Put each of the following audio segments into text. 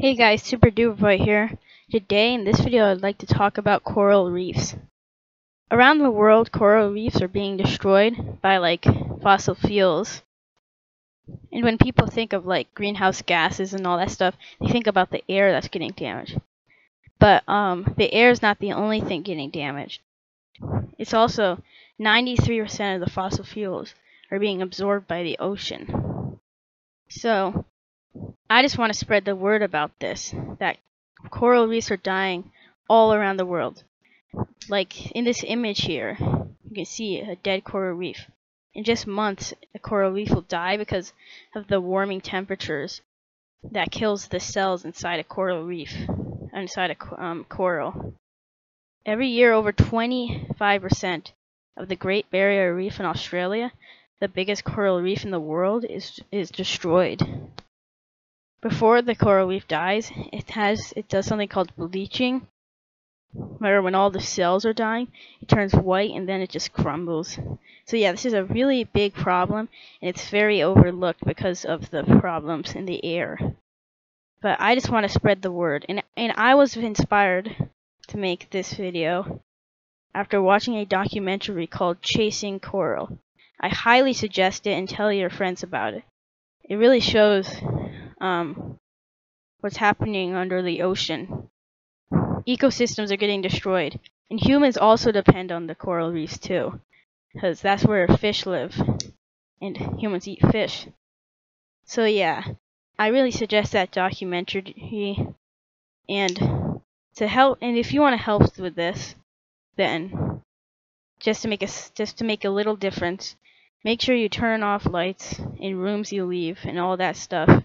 Hey guys, Super Duper Boy here. Today in this video I'd like to talk about coral reefs. Around the world coral reefs are being destroyed by like fossil fuels. And when people think of like greenhouse gases and all that stuff, they think about the air that's getting damaged. But um the air is not the only thing getting damaged. It's also 93% of the fossil fuels are being absorbed by the ocean. So, I just want to spread the word about this that coral reefs are dying all around the world. Like in this image here, you can see a dead coral reef. In just months, a coral reef will die because of the warming temperatures that kills the cells inside a coral reef, inside a um, coral. Every year, over 25% of the Great Barrier Reef in Australia, the biggest coral reef in the world, is is destroyed. Before the coral reef dies, it has it does something called bleaching, where when all the cells are dying, it turns white and then it just crumbles. So yeah, this is a really big problem, and it's very overlooked because of the problems in the air. But I just want to spread the word, and and I was inspired to make this video after watching a documentary called Chasing Coral. I highly suggest it and tell your friends about it. It really shows um, what's happening under the ocean. Ecosystems are getting destroyed, and humans also depend on the coral reefs too, because that's where fish live, and humans eat fish. So yeah, I really suggest that documentary, and to help, and if you want to help with this, then just to make a just to make a little difference, make sure you turn off lights in rooms you leave and all that stuff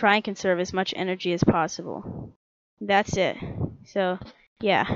try and conserve as much energy as possible. That's it. So, yeah.